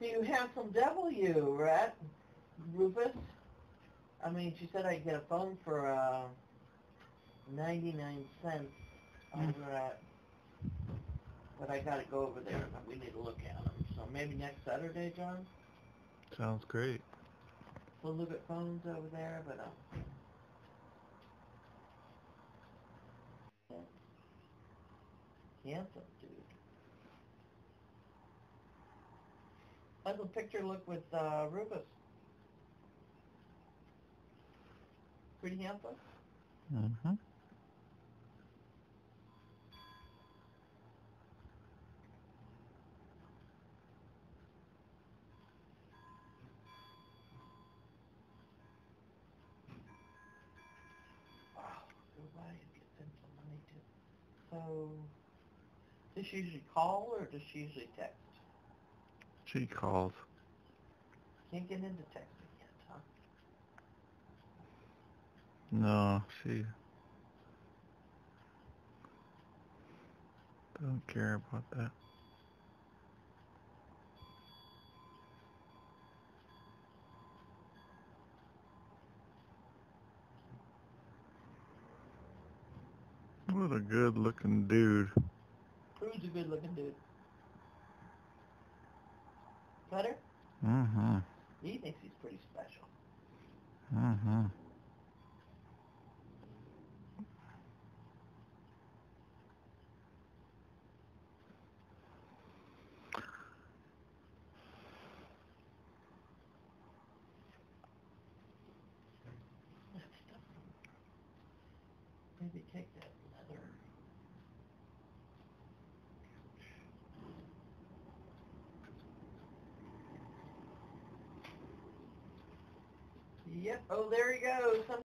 Do you handsome devil, you, Rat. Rufus. I mean, she said I could get a phone for uh, 99 cents over at, but I gotta go over there and we need to look at them. So maybe next Saturday, John? Sounds great. We'll look at phones over there, but, uh, handsome dude. How's the picture look with, uh, Rufus? Pretty handsome? Mm-hmm. Wow, go by and get them some money too. So, does she usually call or does she usually text? She calls. Can't get into texting yet, huh? No, she don't care about that. What a good looking dude. Who's a good looking dude? Cutter? Mm-hmm. He thinks he's pretty special. Mm-hmm. Maybe take that Yep. Oh, there he goes.